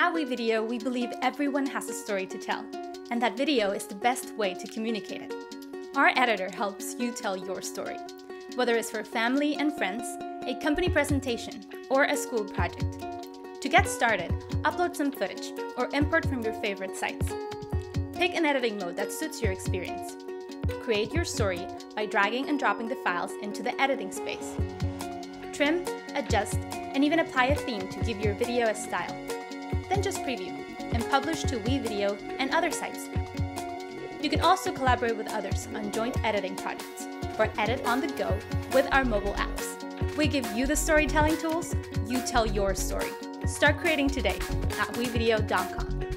At WeVideo, we believe everyone has a story to tell, and that video is the best way to communicate it. Our editor helps you tell your story, whether it's for family and friends, a company presentation, or a school project. To get started, upload some footage or import from your favorite sites. Pick an editing mode that suits your experience. Create your story by dragging and dropping the files into the editing space. Trim, adjust, and even apply a theme to give your video a style. Then just preview and publish to WeVideo and other sites. You can also collaborate with others on joint editing projects or edit on the go with our mobile apps. We give you the storytelling tools, you tell your story. Start creating today at wevideo.com.